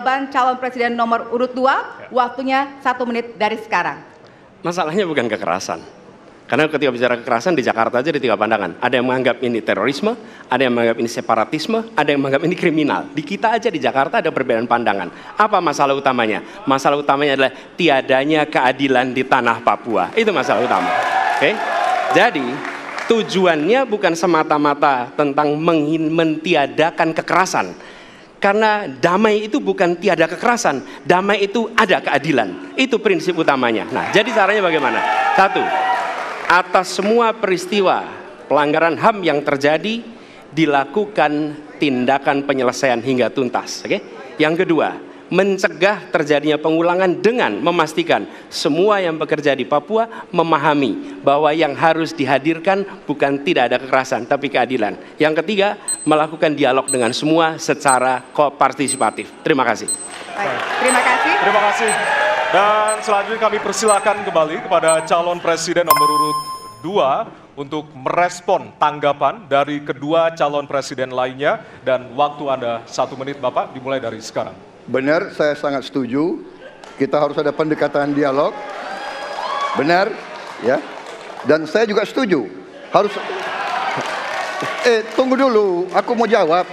Jawaban calon presiden nomor urut 2, waktunya satu menit dari sekarang. Masalahnya bukan kekerasan. Karena ketika bicara kekerasan di Jakarta aja ada tiga pandangan. Ada yang menganggap ini terorisme, ada yang menganggap ini separatisme, ada yang menganggap ini kriminal. Di kita aja di Jakarta ada perbedaan pandangan. Apa masalah utamanya? Masalah utamanya adalah tiadanya keadilan di tanah Papua. Itu masalah utama. Oke? Jadi tujuannya bukan semata-mata tentang mentiadakan kekerasan. Karena damai itu bukan tiada kekerasan, damai itu ada keadilan. Itu prinsip utamanya. Nah, jadi caranya bagaimana? Satu, atas semua peristiwa pelanggaran HAM yang terjadi dilakukan tindakan penyelesaian hingga tuntas. Oke? Yang kedua, mencegah terjadinya pengulangan dengan memastikan semua yang bekerja di Papua memahami bahwa yang harus dihadirkan bukan tidak ada kekerasan tapi keadilan. Yang ketiga, melakukan dialog dengan semua secara kopartisipatif. Terima kasih. Baik, terima kasih. Terima kasih. Dan selanjutnya kami persilakan kembali kepada calon presiden nomor urut 2 untuk merespon tanggapan dari kedua calon presiden lainnya dan waktu Anda satu menit Bapak dimulai dari sekarang. Benar, saya sangat setuju. Kita harus ada pendekatan dialog. Benar, ya. Dan saya juga setuju. Harus Eh, tunggu dulu, aku mau jawab.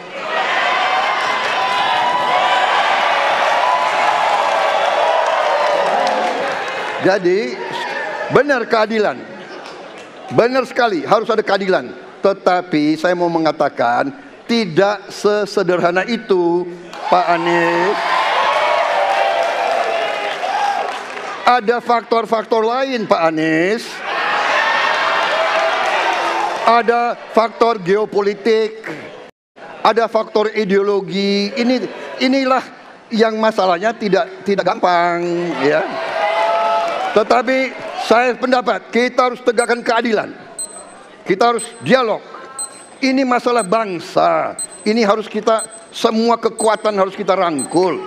Jadi benar keadilan. Benar sekali, harus ada keadilan. Tetapi saya mau mengatakan tidak sesederhana itu, Pak Anies. Ada faktor-faktor lain, Pak Anies. Ada faktor geopolitik, ada faktor ideologi. Ini inilah yang masalahnya tidak tidak gampang, ya. Tetapi saya pendapat kita harus tegakkan keadilan. Kita harus dialog. Ini masalah bangsa. Ini harus kita semua kekuatan harus kita rangkul.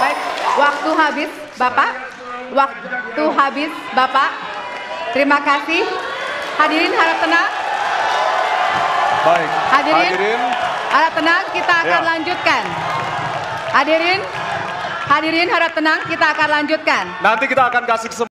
Baik, waktu habis, Bapak. Waktu habis, Bapak. Terima kasih. Hadirin harap tenang. Baik. Hadirin, Hadirin harap tenang, kita akan Ya. lanjutkan. Hadirin, hadirin harap tenang, kita akan lanjutkan. nanti kita akan kasih kesempatan